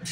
All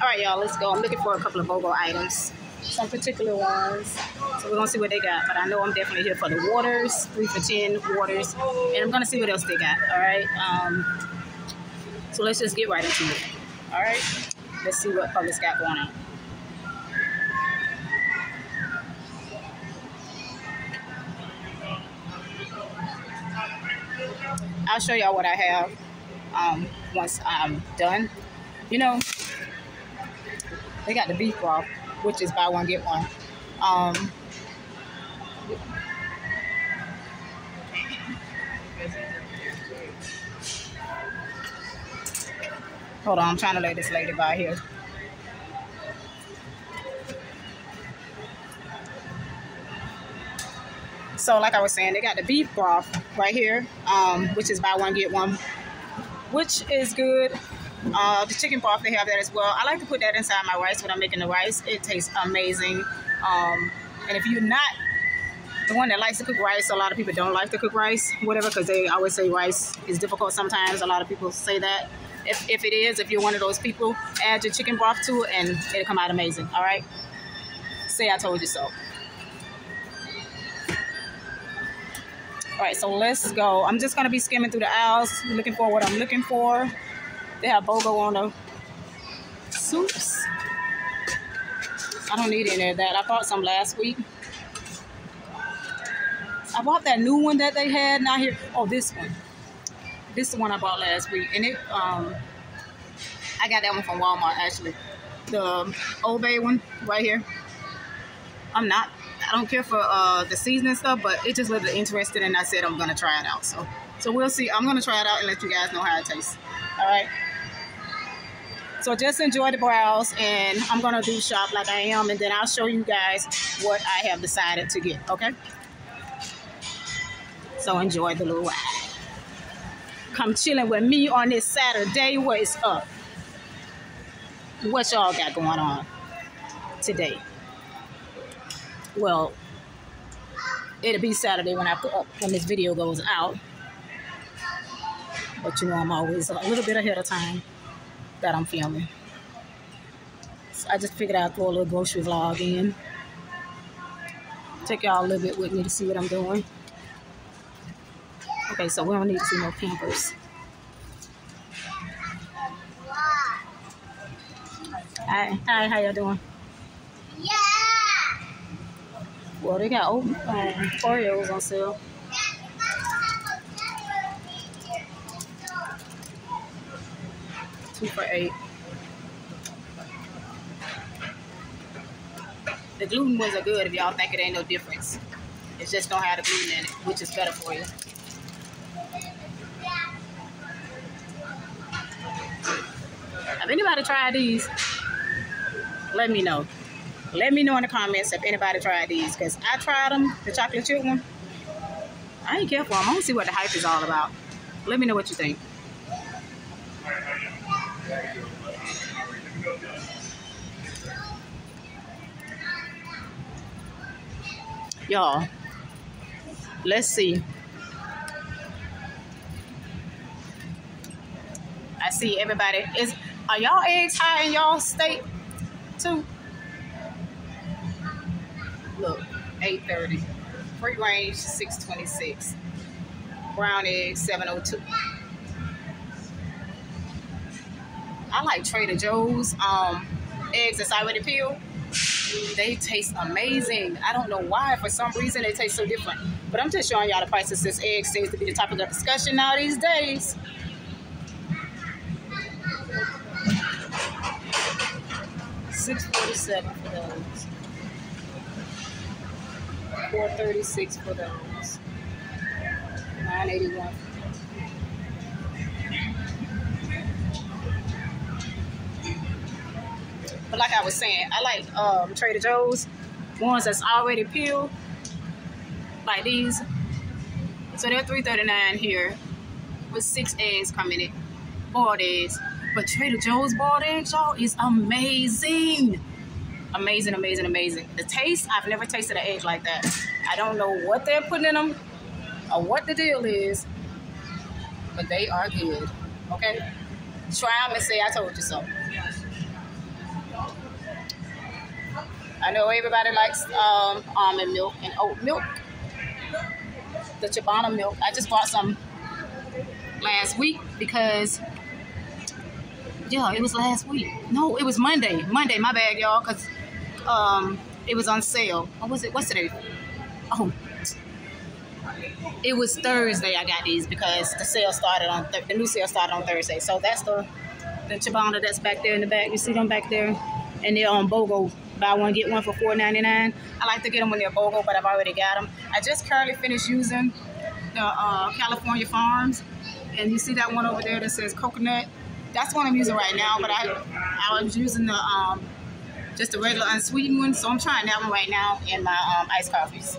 right, y'all, let's go. I'm looking for a couple of BOGO items, some particular ones. So we're gonna see what they got. But I know I'm definitely here for the waters, three for ten waters, and I'm gonna see what else they got. All right. Um, so let's just get right into it. All right. Let's see what Publix got going on. I'll show y'all what I have um, once I'm done. You know, they got the beef broth, which is buy one get one. Um, hold on, I'm trying to lay this lady by here. So, like I was saying, they got the beef broth right here, um, which is buy one get one, which is good. Uh, the chicken broth they have that as well. I like to put that inside my rice when I'm making the rice. It tastes amazing. Um, and if you're not the one that likes to cook rice, a lot of people don't like to cook rice, whatever, because they always say rice is difficult sometimes. A lot of people say that. If, if it is, if you're one of those people, add your chicken broth to it and it'll come out amazing. All right? Say I told you so. All right, so let's go. I'm just gonna be skimming through the aisles, looking for what I'm looking for. They have BOGO on the soups. I don't need any of that. I bought some last week. I bought that new one that they had not here. Oh, this one. This is the one I bought last week, and it um, I got that one from Walmart actually. The Old Bay one right here. I'm not I don't care for uh, the seasoning stuff, but it just looked interesting, and I said I'm gonna try it out. So, so we'll see. I'm gonna try it out and let you guys know how it tastes. All right. So just enjoy the browse, and I'm gonna do shop like I am, and then I'll show you guys what I have decided to get. Okay. So enjoy the little ride. Come chilling with me on this Saturday. What is up? What y'all got going on today? Well, it'll be Saturday when I put up when this video goes out. But you know, I'm always a little bit ahead of time that I'm filming. So I just figured I'd throw a little grocery vlog in. Take y'all a little bit with me to see what I'm doing. Okay, so we don't need to see no Pampers. Hi, hi, how y'all doing? Well, they got um, Oreos on sale. Two for eight. The gluten ones are good if y'all think it ain't no difference. It just don't have the gluten in it, which is better for you. Have anybody tried these? Let me know. Let me know in the comments if anybody tried these because I tried them, the chocolate chip one. I ain't care for them. I want to see what the hype is all about. Let me know what you think. Y'all, let's see. I see everybody. Is Are y'all eggs high in y'all state too? 830. Free range, 626. Brown eggs, 702. I like Trader Joe's um, eggs that's already peeled. They taste amazing. I don't know why. For some reason, they taste so different. But I'm just showing y'all the prices since eggs seems to be the topic of discussion now these days. Six forty-seven for those. 436 for those. 981. But like I was saying, I like um, Trader Joe's ones that's already peeled, like these. So they're 339 here with six eggs coming in, boiled eggs. But Trader Joe's boiled eggs, y'all, is amazing amazing, amazing, amazing. The taste, I've never tasted an egg like that. I don't know what they're putting in them or what the deal is, but they are good. Okay? Try them and say I told you so. I know everybody likes um, almond milk and oat milk. The Chobani milk. I just bought some last week because yeah, it was last week. No, it was Monday. Monday, my bad, y'all, because um, it was on sale. What was it? What's today? Oh, it was Thursday. I got these because the sale started on th- the new sale started on Thursday. So that's the the Chobani that's back there in the back. You see them back there, and they're on BOGO. Buy one get one for four ninety nine. I like to get them when they're BOGO, but I've already got them. I just currently finished using the uh, Califia Farms, and you see that one over there that says coconut. That's the one I'm using right now, but I I was using the um, just a regular unsweetened one, so I'm trying that one right now in my um, iced coffees.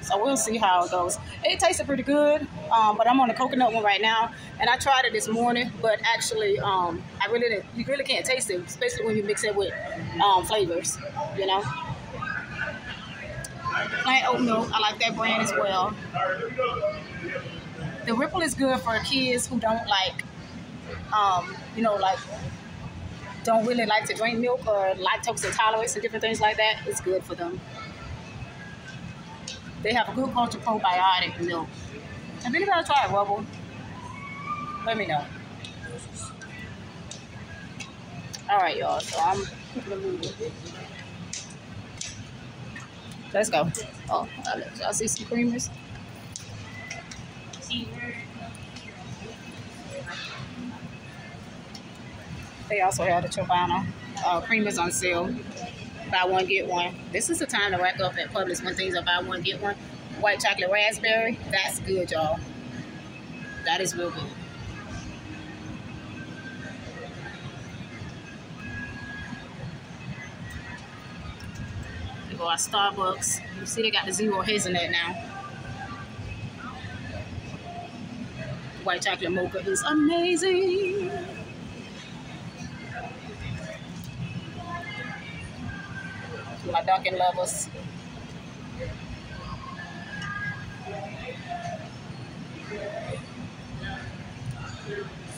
So we'll see how it goes. It tasted pretty good, um, but I'm on the coconut one right now, and I tried it this morning. But actually, um, I really didn't, you really can't taste it, especially when you mix it with um, flavors. You know. Planet Oat milk, I like that brand as well. The Ripple is good for kids who don't like, um, you know, like don't really like to drink milk or lactose intolerance and different things like that. It's good for them. They have a good culture probiotic milk. Have anybody tried Rubble? Let me know. All right, y'all. So I'm. Let's go. Oh, y'all see some creamers? They also have the Chobani uh, creamers on sale buy one get one. This is the time to rack up at Publix when things are buy one get one. White chocolate raspberry, that's good, y'all. That is real good. Go our Starbucks. You see they got the zero hazelnut now. White chocolate mocha is amazing. My Dunkin' lovers.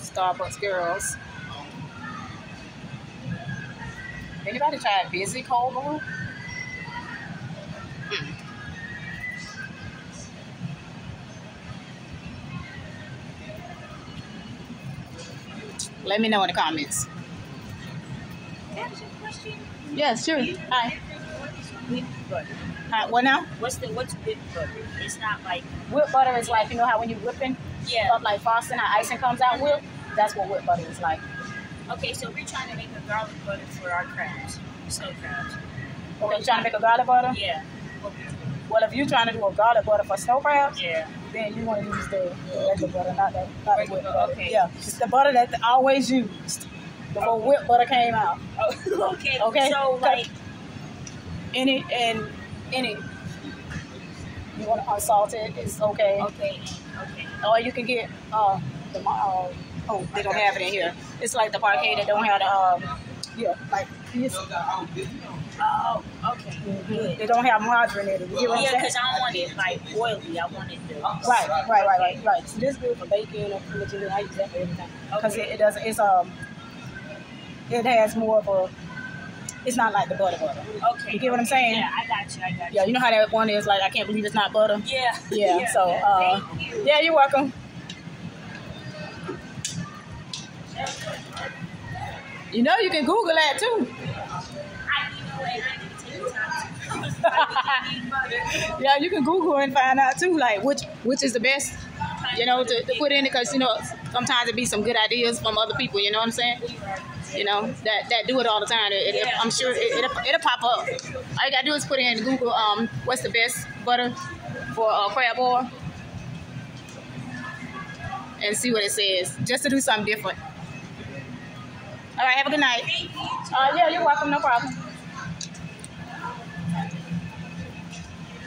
Starbucks girls. Anybody try Bizzy Cold Brew? Mm. Let me know in the comments. Yes, sure. Hi whipped butter? Uh, what now? What's the what's whipped butter? It's not like whipped butter is like you know how when you're whipping, yeah, up like frosting, how icing comes out whipped. That's what whipped butter is like. Okay, so we're trying to make a garlic butter for our crabs, snow crabs. Okay, you trying to make a garlic butter? Yeah. Well, if you're trying to do a garlic butter for snow crabs, yeah, then you want to use the, the regular butter, not the not the whipped butter. Okay. Yeah, it's the butter that they always used before whipped butter came out. Oh, okay. Okay. So like any and any you want to unsalt it, it's okay. Okay. Okay. Or you can get uh, the uh, oh they don't have it in here. It's like the Parkay that don't have the um yeah like this. Oh, okay. Good. They don't have margarine in it. You know yeah, because I don't want it like oily. I want it to. Right, right, right, right, right. So this is good for baking or primitive. I use that for everything because okay. it, it doesn't. It's um, it has more of a it's not like the butter butter. Okay. You get what I'm saying? Yeah, I got you. I got you. Yeah, you know how that one is like, I can't believe it's not butter. Yeah. Yeah. yeah so, uh, you. yeah, you're welcome. You know, you can Google that too. yeah, you can Google and find out too, like which which is the best, you know, to, to put in it because you know sometimes it be some good ideas from other people. You know what I'm saying? You know, that, that do it all the time. It, it, I'm sure it, will it'll pop up. All you gotta do is put in Google, um, what's the best butter for uh, crab oil, and see what it says, just to do something different. All right, have a good night. Uh, yeah, you're welcome. No problem.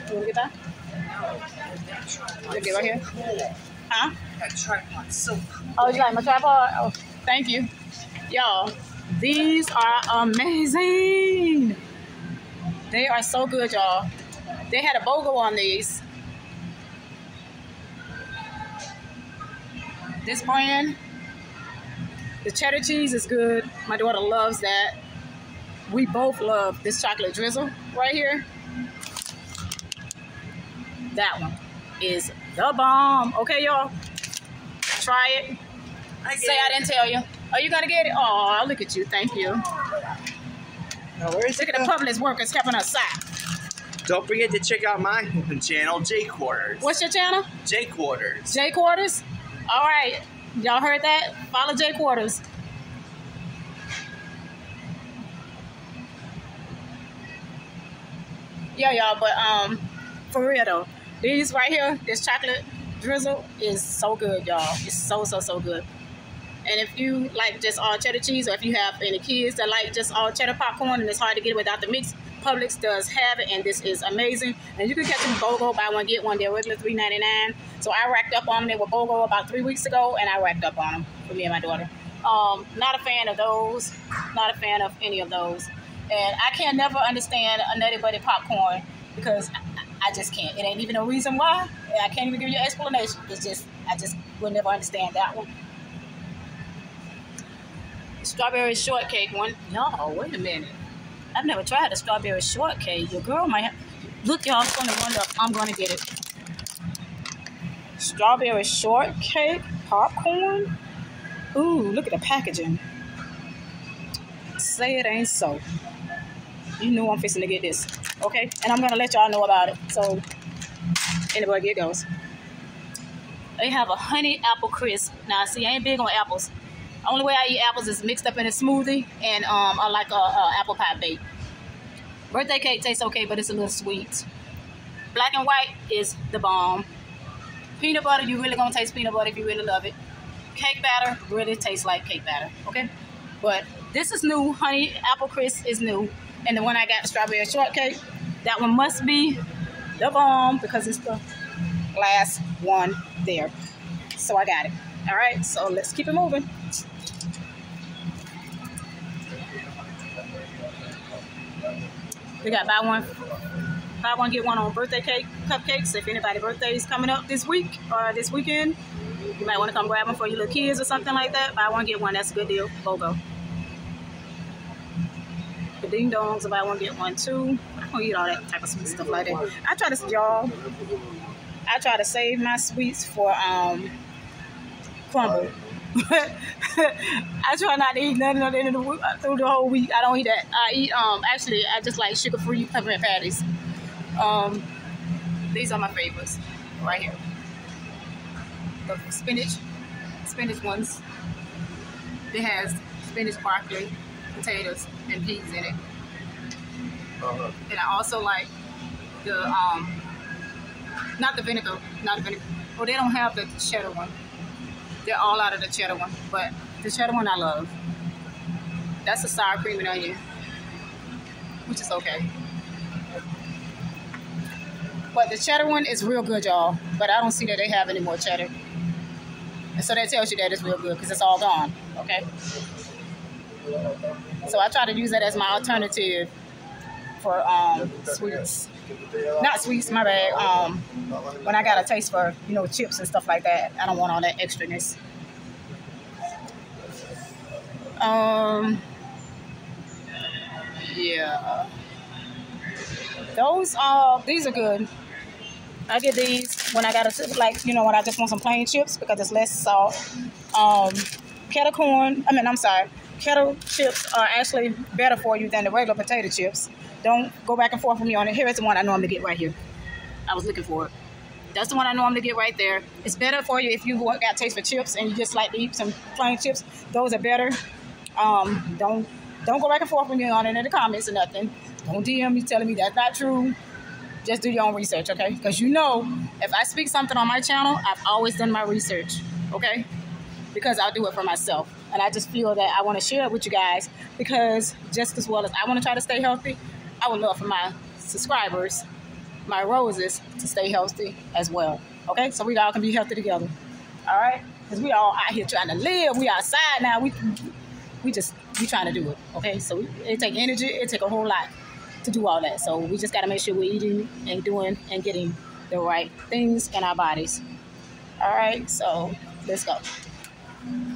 You want to get that? Get right here? Huh? Oh, you like my tripod? Oh, thank you. Y'all, these are amazing. They are so good, y'all. They had a BOGO on these. This brand, The cheddar cheese is good. My daughter loves that. We both love this chocolate drizzle right here. That one is the bomb. Okay, y'all. Try it. I Say I didn't tell you. Are you gonna get it? Oh, look at you. Thank you. Now, where's Look at the Publix workers helping us out. Don't forget to check out my channel, J Quarters. What's your channel? J Quarters. J Quarters. All right, y'all heard that? Follow J Quarters. Yeah, y'all. But um, for real though, these right here, this chocolate drizzle is so good, y'all. It's so so so good. And if you like just all cheddar cheese, or if you have any kids that like just all cheddar popcorn and it's hard to get it without the mix, Publix does have it, and this is amazing. And you can catch them BOGO, buy one, get one. They're regular three ninety nine. So I racked up on them. They were BOGO about three weeks ago, and I racked up on them for me and my daughter. Um, not a fan of those. Not a fan of any of those. And I can never understand a Nutty Buddy popcorn because I, I just can't. It ain't even a reason why. I can't even give you an explanation. It's just I just will never understand that one strawberry shortcake one. Y'all, wait a minute. I've never tried a strawberry shortcake. Your girl might have. Look, y'all, it's going to wonder if I'm going to get it. Strawberry shortcake popcorn. Ooh, look at the packaging. Say it ain't so. You know I'm fixing to get this. Okay? And I'm going to let y'all know about it. So, anyway, here goes. They have a honey apple crisp. Now, see, I ain't big on apples. Only way I eat apples is mixed up in a smoothie and um, I like a, a apple pie bake. Birthday cake tastes okay, but it's a little sweet. Black and white is the bomb. Peanut butter, you really gonna taste peanut butter if you really love it. Cake batter really tastes like cake batter, okay? But this is new. Honey apple crisp is new. And the one I got, strawberry shortcake, that one must be the bomb because it's the last one there. So I got it. All right, so let's keep it moving. We got buy one, buy one get one on birthday cake cupcakes. If anybody birthday is coming up this week or this weekend, you might want to come grab them for your little kids or something like that. Buy one get one. That's a good deal. BOGO. The ding dongs, buy one get one too. I don't eat all that type of sweet stuff like that. I try to y'all. I try to save my sweets for um Crumbl. I try not to eat nothing the end of the week through the whole week. I don't eat that. I eat um actually I just like sugar free peppermint patties. Um, these are my favorites right here. The spinach, spinach ones. It has spinach, broccoli, potatoes, and peas in it. Uh-huh. And I also like the um, not the vinegar, not the vinegar. Oh, they don't have the cheddar one. They're all out of the cheddar one, but the cheddar one I love. That's a sour cream and onion, which is okay. But the cheddar one is real good, y'all. But I don't see that they have any more cheddar. And so that tells you that it's real good because it's all gone, okay? So I try to use that as my alternative for um, sweets. Not sweets, my bad. Um, when I got a taste for, you know, chips and stuff like that, I don't want all that extraness. Um, yeah. Those are, these are good. I get these when I got a, like, you know, when I just want some plain chips because it's less salt. Um, kettle corn, I mean, I'm sorry, kettle chips are actually better for you than the regular potato chips. Don't go back and forth with me on it. Here is the one I normally get right here. I was looking for it. That's the one I normally get right there. It's better for you if you got taste for chips and you just like to eat some plain chips. Those are better. Um, don't don't go back and forth with me on it in the comments or nothing. Don't DM me telling me that's not true. Just do your own research, okay? Because you know, if I speak something on my channel, I've always done my research, okay? Because I'll do it for myself. And I just feel that I want to share it with you guys because just as well as I want to try to stay healthy, I would love for my subscribers, my roses, to stay healthy as well. Okay, so we all can be healthy together. All right, because we all out here trying to live. We outside now. We we just we trying to do it. Okay, so we, it take energy. It take a whole lot to do all that. So we just got to make sure we're eating and doing and getting the right things in our bodies. All right, so let's go.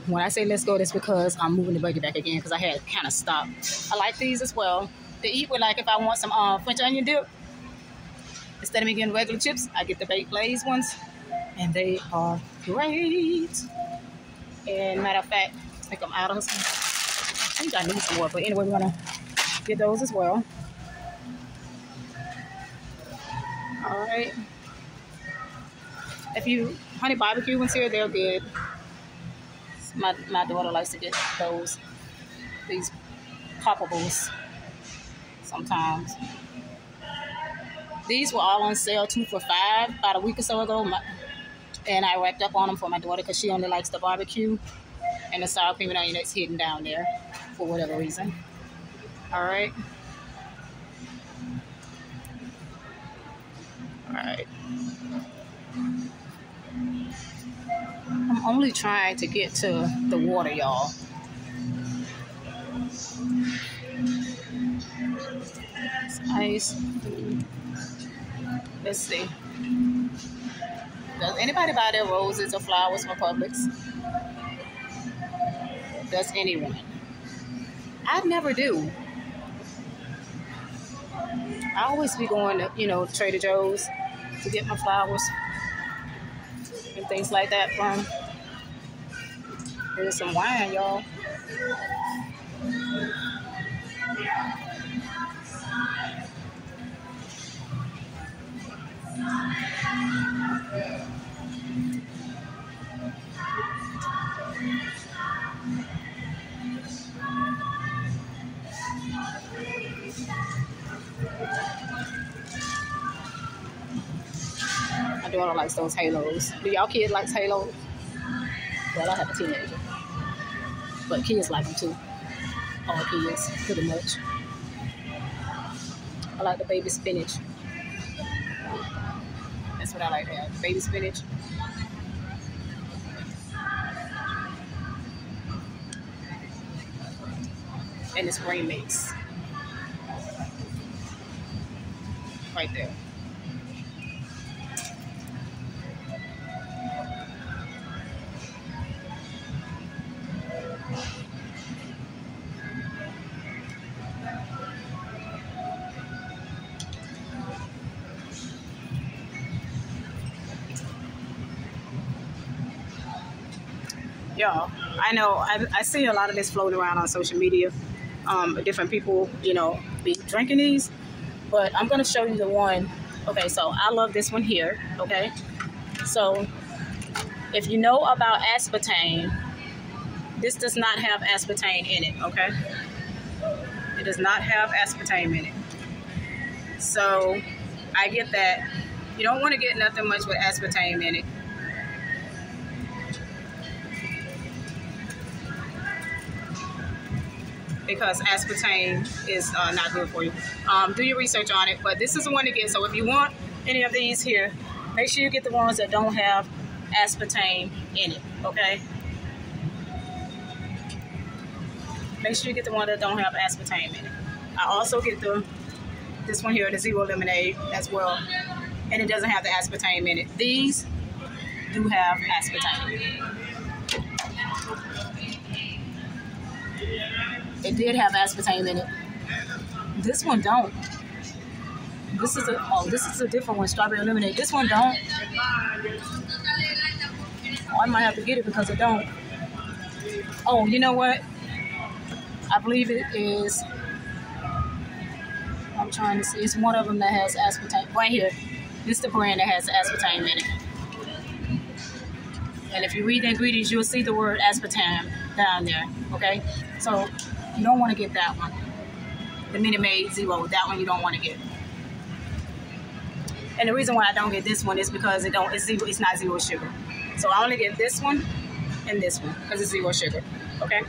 When I say let's go, that's because I'm moving the buggy back again because I had kind of stopped. I like these as well. To eat with, like if I want some uh, French onion dip, instead of me getting regular chips, I get the baked Lay's ones, and they are great. And matter of fact, I I'm out of some. I think I need some more, but anyway, we're gonna get those as well. All right. If you honey barbecue ones here, they're good. My my daughter likes to get those these poppables sometimes. These were all on sale two for five about a week or so ago, and I wrapped up on them for my daughter because she only likes the barbecue and the sour cream and onion that's hidden down there for whatever reason. All right. All right. I'm only trying to get to the water, y'all. Ice. Let's see. Does anybody buy their roses or flowers from Publix? Does anyone? I never do. I always be going to, you know, Trader Joe's to get my flowers and things like that from. Here's some wine, y'all. My daughter likes those halos. Do y'all kids like halos? Well, I have a teenager. But kids like them too. All kids, pretty much. I like the baby spinach. That's what I like. Baby spinach. And this green mix. Right there. I know I, I see a lot of this floating around on social media. Um, different people you know be drinking these but i'm going to show you the one. Okay so i love this one here okay? So if you know about aspartame this does not have aspartame in it okay? It does not have aspartame in it. So i get that. You don't want to get nothing much with aspartame in it because aspartame is uh, not good for you. Um, do your research on it, but this is the one get. So if you want any of these here, make sure you get the ones that don't have aspartame in it, okay? Make sure you get the one that don't have aspartame in it. I also get the this one here, the zero lemonade as well, and it doesn't have the aspartame in it. These do have aspartame. It did have aspartame in it. This one don't. This is a oh, this is a different one, strawberry lemonade. This one don't. Oh, I might have to get it because it don't. Oh, you know what? I believe it is. I'm trying to see. It's one of them that has aspartame right here. This is the brand that has aspartame in it. And if you read the ingredients, you'll see the word aspartame down there. Okay, so you don't want to get that one. The Minute Maid Zero, that one you don't want to get. And the reason why I don't get this one is because it don't it's zero, it's not zero sugar. So I only get this one and this one because it's zero sugar. Okay.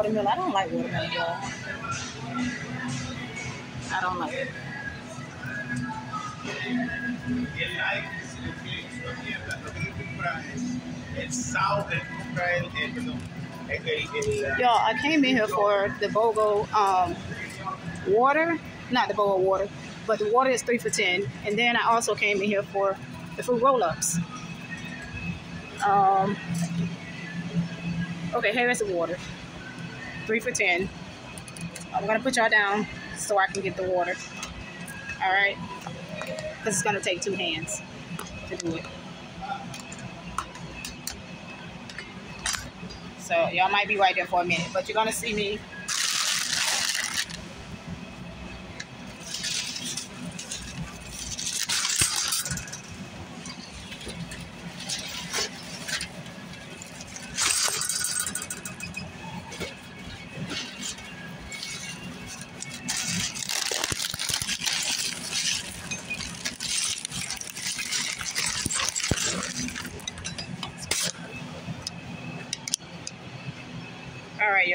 Watermelon? I don't like watermelon, y'all. I don't like it. Y'all, I came in here for the BOGO um, water, not the BOGO water, but the water is three for ten. And then I also came in here for the fruit roll-ups. Um, okay, here is the water, three for ten. I'm gonna put y'all down so I can get the water. All right, because it's gonna take two hands to do it. So y'all might be right there for a minute, but you're gonna see me.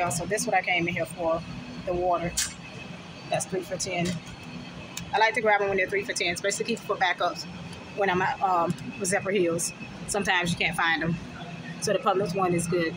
So this is what I came in here for, the water. That's three for ten. I like to grab them when they're three for ten, especially keep for backups when I'm at um, Zephyrhills. Sometimes you can't find them, so the Publix one is good.